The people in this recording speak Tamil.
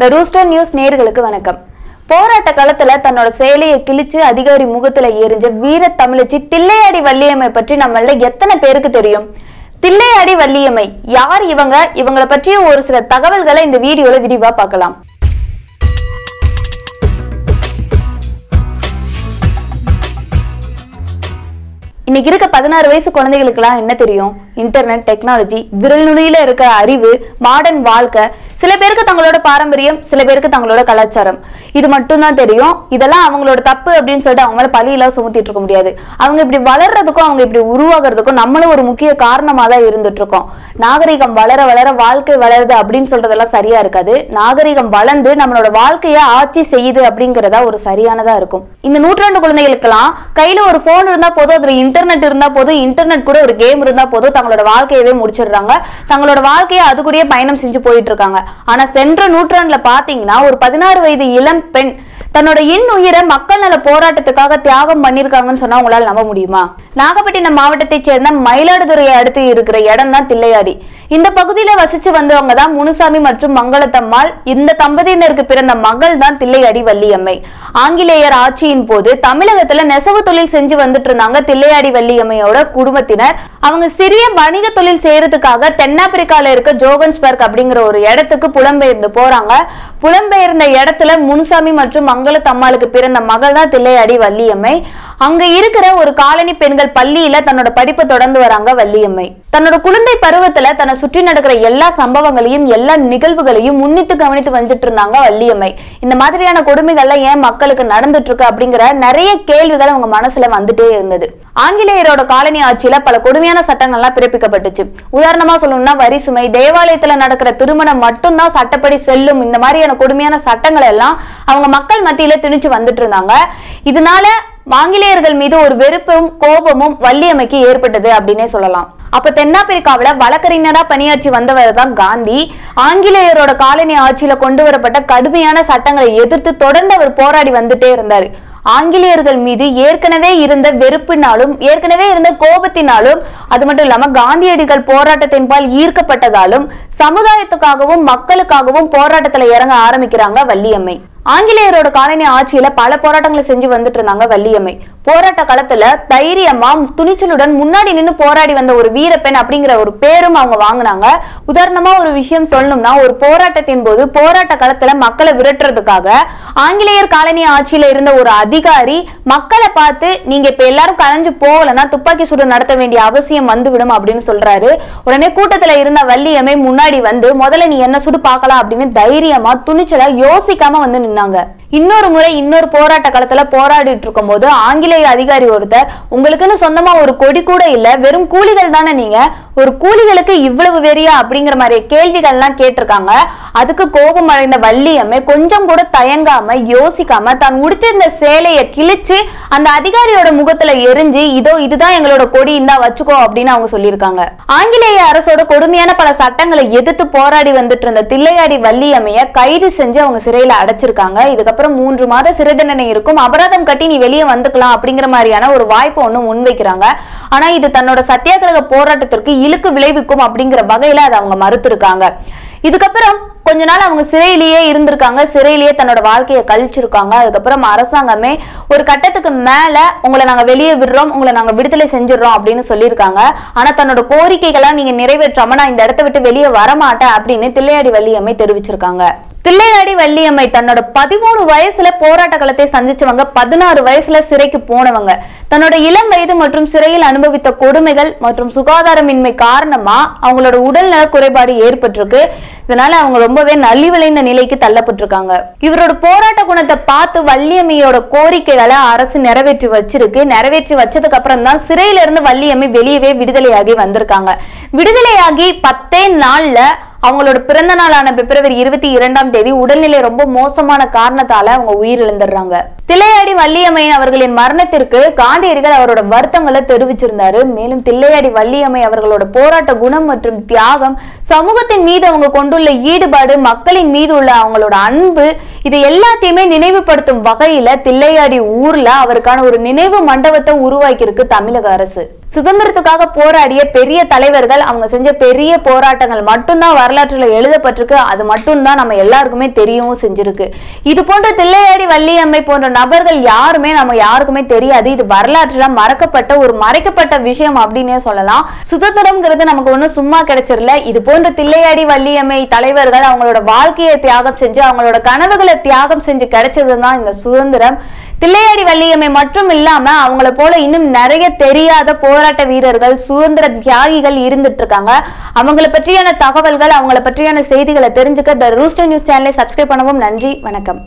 த ரூஸ்டர் நியூஸ் நேர்களுக்கு வணக்கம். போராட்ட காலத்துல தன்னோட செயலையை கிழிச்சு அதிகாரி முகத்துல எரிஞ்ச வீர தமிழச்சி தில்லையாடி வள்ளியம்மை பற்றி நம்மள எத்தனை பேருக்கு தெரியும்? தில்லையாடி வள்ளியம்மை யார் இவங்க? இவங்கள பற்றிய ஒரு சில தகவல்களை இந்த வீடியோல விரிவா பார்க்கலாம். இன்னைக்கு இருக்க பதினாறு வயசு குழந்தைகளுக்கெல்லாம் என்ன தெரியும்? இன்டர்நெட் டெக்னாலஜி விரல் நுனியில இருக்கிற அறிவு மாடர்ன் வாழ்க்கை சில பேருக்கு தங்களோட பாரம்பரியம் சில பேருக்கு தங்களோட கலாச்சாரம். இது மட்டும்தான் தெரியும். இதெல்லாம் அவங்களோட தப்பு அப்படின்னு சொல்லிட்டு அவங்கள பழியெல்லாம் சுமத்திட்டு இருக்க முடியாது. அவங்க இப்படி வளர்றதுக்கும் அவங்க இப்படி உருவாகிறதுக்கும் நம்மளும் ஒரு முக்கிய காரணமா தான் இருந்துட்டு இருக்கோம் நாகரிகம் வளர வளர வாழ்க்கை வளருது அப்படின்னு சொல்றதெல்லாம் சரியா இருக்காது. நாகரிகம் வளர்ந்து நம்மளோட வாழ்க்கையை ஆட்சி செய்யுது அப்படிங்கறதா ஒரு சரியானதா இருக்கும். இந்த நூற்றாண்டு குழந்தைகளுக்கெல்லாம் கையில ஒரு போன் இருந்தா போதும் அதுல இன்டர்நெட் இருந்தா போதும் இன்டர்நெட் கூட ஒரு கேம் இருந்தா போதும் தங்களோட வாழ்க்கையவே முடிச்சிடுறாங்க. தங்களோட வாழ்க்கையை அது கூடயே பயணம் செஞ்சு போயிட்டு இருக்காங்க ஆனா சென்ற நூற்றாண்டுல பாத்தீங்கன்னா ஒரு பதினாறு வயது இளம் பெண் தன்னோட இன் உயிரை மக்கள் நல போராட்டத்துக்காக தியாகம் பண்ணிருக்காங்கன்னு சொன்னா உங்களால நம்ப முடியுமா? நாகப்பட்டினம் மாவட்டத்தைச் சேர்ந்த மயிலாடுதுறையை அடுத்து இருக்கிற இடம் தான் தில்லையாடி. இந்த பகுதியில வசிச்சு வந்தவங்க தான் முனுசாமி மற்றும் மங்களத்தம்மாள். இந்த தம்பதியினருக்கு பிறந்த மகள் தான் தில்லையடி வள்ளியம்மை. ஆங்கிலேயர் ஆட்சியின் போது தமிழகத்துல நெசவு தொழில் செஞ்சு வந்துட்டு இருந்தாங்க தில்லையாடி வள்ளியம்மையோட குடும்பத்தினர். அவங்க சிறிய வணிக தொழில் செய்யறதுக்காக தென்னாப்பிரிக்கால இருக்க ஜோகன்ஸ்பர்க் அப்படிங்கிற ஒரு இடத்துக்கு புலம்பெயர்ந்து போறாங்க. புலம்பெயர்ந்த இடத்துல முனுசாமி மற்றும் மங்களத்தம்மாளுக்கு பிறந்த மகள் தான் தில்லையாடி வள்ளியம்மை. அங்க இருக்கிற ஒரு காலனி பெண்கள் பள்ளியில தன்னோட படிப்பை தொடர்ந்து வராங்க வள்ளியம்மை. தன்னோட குழந்தை பருவத்துல தன்னை சுற்றி நடக்கிற எல்லா சம்பவங்களையும் எல்லா நிகழ்வுகளையும் முன்னிட்டு கவனித்து வந்துட்டு இருந்தாங்க வள்ளியம்மை. இந்த மாதிரியான கொடுமைகள்லாம் ஏன் மக்களுக்கு நடந்துட்டு இருக்கு அப்படிங்கிற நிறைய கேள்விகள் அவங்க மனசுல வந்துட்டே இருந்தது. ஆங்கிலேயரோட காலனி ஆட்சியில பல கொடுமையான சட்டங்கள்லாம் பிறப்பிக்கப்பட்டுச்சு. உதாரணமா சொல்லணும்னா வரி சுமை தேவாலயத்துல நடக்கிற திருமணம் மட்டும்தான் சட்டப்படி செல்லும். இந்த மாதிரியான கொடுமையான சட்டங்கள் எல்லாம் அவங்க மக்கள் மத்தியில திணிச்சு வந்துட்டு இருந்தாங்க. இதனால ஆங்கிலேயர்கள் மீது ஒரு வெறுப்பும் கோபமும் வள்ளியமைக்கு ஏற்பட்டது அப்படின்னே சொல்லலாம். அப்ப தென்னாப்பிரிக்காவில வழக்கறிஞரா பணியாற்றி வந்தவர் தான் காந்தி. ஆங்கிலேயரோட காலனி ஆட்சியில கொண்டு வரப்பட்ட கடுமையான சட்டங்களை எதிர்த்து தொடர்ந்து அவர் போராடி வந்துட்டே இருந்தாரு. ஆங்கிலேயர்கள் மீது ஏற்கனவே இருந்த வெறுப்பினாலும் ஏற்கனவே இருந்த கோபத்தினாலும் அது மட்டும் இல்லாம காந்தியடிகள் போராட்டத்தின்பால் ஈர்க்கப்பட்டதாலும் சமுதாயத்துக்காகவும் மக்களுக்காகவும் போராட்டத்துல இறங்க ஆரம்பிக்கிறாங்க வள்ளியம்மை. ஆங்கிலேயரோட காலனி ஆட்சியில பல போராட்டங்களை செஞ்சு வந்துட்டு இருந்தாங்க வள்ளியம்மை. போராட்ட காலத்துல தைரியமா துணிச்சலுடன் முன்னாடி நின்று போராடி வந்த ஒரு வீரப்பெண் அப்படிங்கிற ஒரு பேரும் அவங்க வாங்கினாங்க. உதாரணமா ஒரு விஷயம் சொல்லணும்னா ஒரு போராட்டத்தின் போது போராட்ட காலத்துல மக்களை விரட்டுறதுக்காக ஆங்கிலேயர் காலனி ஆட்சியில இருந்த ஒரு அதிகாரி மக்களை பார்த்து நீங்க இப்ப எல்லாரும் கலைஞ்சு போகலன்னா துப்பாக்கி சூடு நடத்த வேண்டிய அவசியம் வந்துவிடும் அப்படின்னு சொல்றாரு. உடனே கூட்டத்துல இருந்த வள்ளியம்மை முன்னாடி வந்து முதல்ல நீ என்ன சுடு பார்க்கலாம் அப்படின்னு தைரியமா துணிச்சலா யோசிக்காம வந்து நின்னாங்க. இன்னொரு முறை இன்னொரு போராட்ட காலத்துல போராடிட்டு இருக்கும் போது ஆங்கிலேய அதிகாரி ஒருத்தர் உங்களுக்குன்னு சொந்தமா ஒரு கொடி கூட இல்ல வெறும் கூலிகள் தானே நீங்க? ஒரு கூலிகளுக்கு இவ்வளவு வெறியா? அப்படிங்கிற மாதிரி கேள்விகள்லாம் கேட்டிருக்காங்க. அதுக்கு கோபம் அடைந்த வள்ளியம்மை கொஞ்சம் கூட தயங்காம யோசிக்காம தான் உடுத்திருந்த சேலையை கிழிச்சு அந்த அதிகாரியோட முகத்துல எரிஞ்சு இதோ இதுதான் எங்களோட கொடி இந்தா வச்சுக்கோ அப்படின்னு அவங்க சொல்லியிருக்காங்க. ஆங்கிலேய அரசோட கொடுமையான பல சட்டங்களை எதிர்த்து போராடி வந்துட்டு இருந்த தில்லையாடி வள்ளியம்மைய கைது செஞ்சு அவங்க சிறையில அடைச்சிருக்காங்க. இதுக்கப்புறம் அப்புறம் மூன்று மாத சிறை தண்டனை இருக்கும். அபராதம் கட்டி நீ வெளியே வந்துக்கலாம் அப்படிங்கிற மாதிரியான ஒரு வாய்ப்பு ஒண்ணு முன்வைக்கிறாங்க. ஆனா இது தன்னோட சத்தியாகிரக போராட்டத்திற்கு இழுக்கு விளைவிக்கும் அப்படிங்கிற வகையில அதை அவங்க மறுத்திருக்காங்க. இதுக்கப்புறம் கொஞ்ச நாள் அவங்க சிறையிலேயே இருந்திருக்காங்க. சிறையிலேயே தன்னோட வாழ்க்கையை கழிச்சிருக்காங்க. அதுக்கப்புறம் அரசாங்கமே ஒரு கட்டத்துக்கு மேல உங்களை நாங்க வெளியே விடுறோம் உங்களை நாங்க விடுதலை செஞ்சிடறோம் அப்படின்னு சொல்லியிருக்காங்க. ஆனா தன்னோட கோரிக்கைகளை நீங்க நிறைவேற்றாம நான் இந்த இடத்த விட்டு வெளியே வரமாட்டேன் அப்படின்னு தில்லையாடி வள்ளியம்மை தெரிவிச்சிருக்காங்க. தில்லையாடி வள்ளியம்மை தன்னோட பதிமூணு வயசுல போராட்ட காலத்தை சந்திச்சவங்க பதினாறு வயசுல சிறைக்கு போனவங்க. தன்னோட இளம் வயது மற்றும் சிறையில் அனுபவித்த கொடுமைகள் மற்றும் சுகாதாரமின்மை காரணமா அவங்களோட உடல்நல குறைபாடு ஏற்பட்டிருக்கு. இதனால அவங்க ரொம்பவே நலிவடைந்த நிலைக்கு தள்ளப்பட்டிருக்காங்க. இவரோட போராட்ட குணத்தை பார்த்து வள்ளியம்மையோட கோரிக்கைகளை அரசு நிறைவேற்றி வச்சிருக்கு. நிறைவேற்றி வச்சதுக்கு அப்புறம் தான் சிறையில இருந்து வள்ளியம்மை வெளியவே விடுதலையாகி வந்திருக்காங்க. விடுதலையாகி பத்தே நாள்ல அவங்களோட பிறந்த நாளான பிப்ரவரி இருபத்தி இரண்டாம் தேதி உடல்நிலை ரொம்ப மோசமான காரணத்தால அவங்க உயிரிழந்துடுறாங்க. தில்லையாடி வள்ளியம்மையின் அவர்களின் மரணத்திற்கு காந்தியடிகள் அவரோட வருத்தங்களை தெரிவிச்சிருந்தாரு. மேலும் தில்லையாடி வள்ளியம்மை அவர்களோட போராட்ட குணம் மற்றும் தியாகம் சமூகத்தின் மீது அவங்க கொண்டுள்ள ஈடுபாடு மக்களின் மீது உள்ள அவங்களோட அன்பு இது எல்லாத்தையுமே நினைவுபடுத்தும் வகையில தில்லையாடி ஊர்ல அவருக்கான ஒரு நினைவு மண்டபத்தை உருவாக்கியிருக்கு தமிழக அரசு. சுதந்திரத்துக்காக போராடிய பெரிய தலைவர்கள் அவங்க செஞ்ச பெரிய போராட்டங்கள் மட்டும்தான் வரலாற்றுல எழுதப்பட்டிருக்கு. அது மட்டும்தான் நம்ம எல்லாருக்குமே தெரியவும் செஞ்சிருக்கு. இது போன்ற தில்லையாடி வள்ளியம்மை போன்ற நபர்கள் யாருமே நம்ம யாருக்குமே தெரியாது. இது வரலாற்றுல மறக்கப்பட்ட ஒரு மறைக்கப்பட்ட விஷயம் அப்படின்னே சொல்லலாம். சுதந்திரம்ங்கிறது நமக்கு ஒண்ணும் சும்மா கிடைச்சிடல. இது போன்ற தில்லையாடி வள்ளியம்மை தலைவர்கள் அவங்களோட வாழ்க்கையை தியாகம் செஞ்சு அவங்களோட கனவுகளை தியாகம் செஞ்சு கிடைச்சதுதான் இந்த சுதந்திரம். தில்லையாடி வள்ளியம்மை மட்டும் இல்லாம அவங்கள போல இன்னும் நிறைய தெரியாத போராட்ட வீரர்கள் சுதந்திர தியாகிகள் இருந்துட்டு இருக்காங்க. அவங்கள பற்றியான தகவல்கள் அவங்கள பற்றியான செய்திகளை தெரிஞ்சுக்க த ரூஸ்டர் நியூஸ் சேனலை சப்ஸ்கிரைப் பண்ணவும் நன்றி வணக்கம்.